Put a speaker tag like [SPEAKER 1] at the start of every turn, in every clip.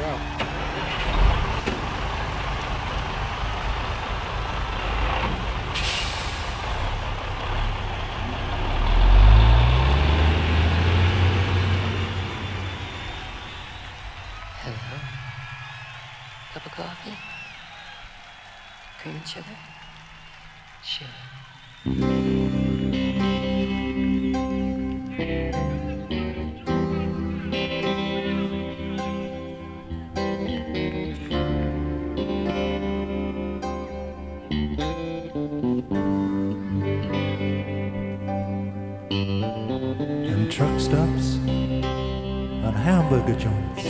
[SPEAKER 1] out.
[SPEAKER 2] Hello. Cup of coffee? Cream and sugar? Sure.
[SPEAKER 3] And truck stops and hamburger joints.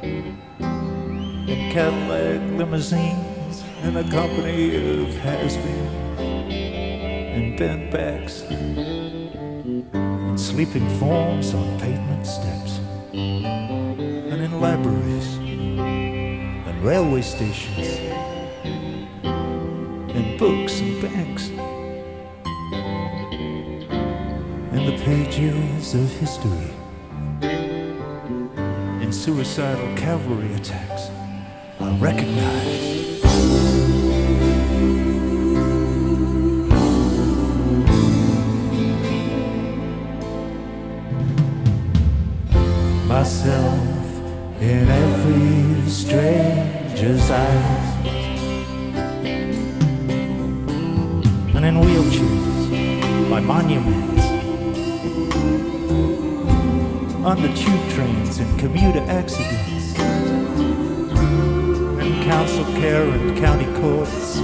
[SPEAKER 3] And Cadillac limousines and a company of has-beens and bent backs and sleeping forms on pavement steps and in libraries and railway stations and books and banks pages of history, in suicidal cavalry attacks, I recognize. Myself in every stranger's eyes, and in wheelchairs by monuments on the tube trains and commuter accidents, and council care and county courts,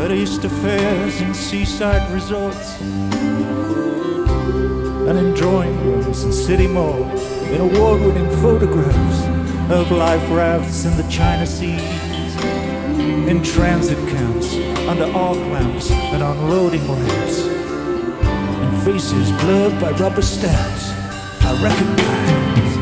[SPEAKER 3] at Easter fairs and seaside resorts, and in drawing rooms and city malls, in award-winning photographs of life rafts in the China Seas, in transit camps under arc lamps and unloading ramps and faces blurred by rubber stamps. I recognize.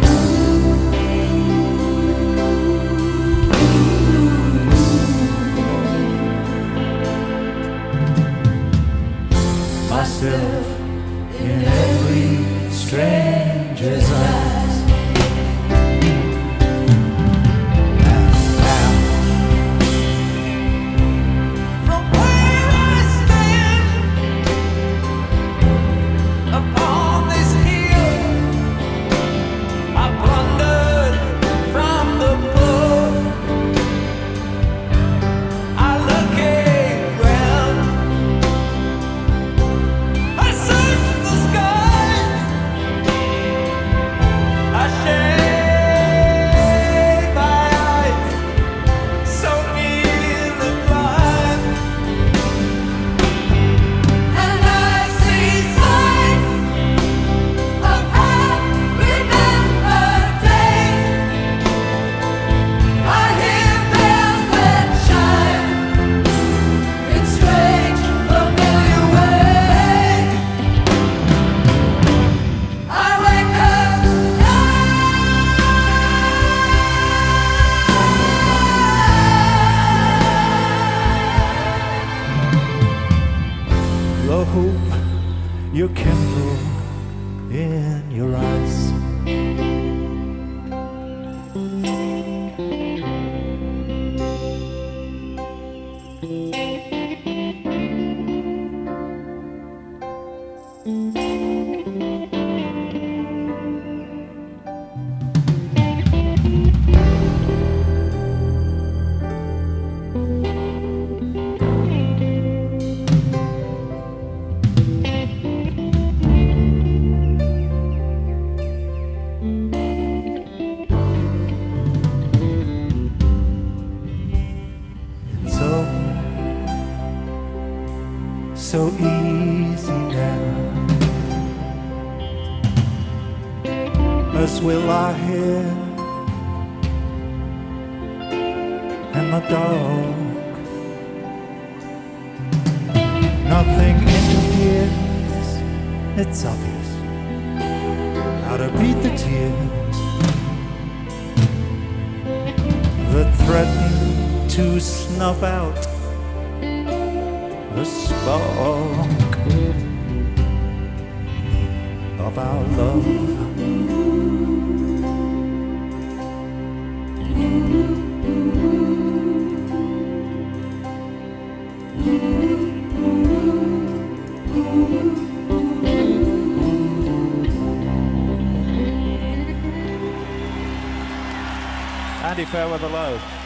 [SPEAKER 3] Myself in every stranger's eyes. You kindle in your eyes. It's so easy now. As we lie here in the dark. Nothing interferes, it's obvious how to beat the tears that threaten to snuff out the talk of our love.
[SPEAKER 4] Andy Fairweather Low.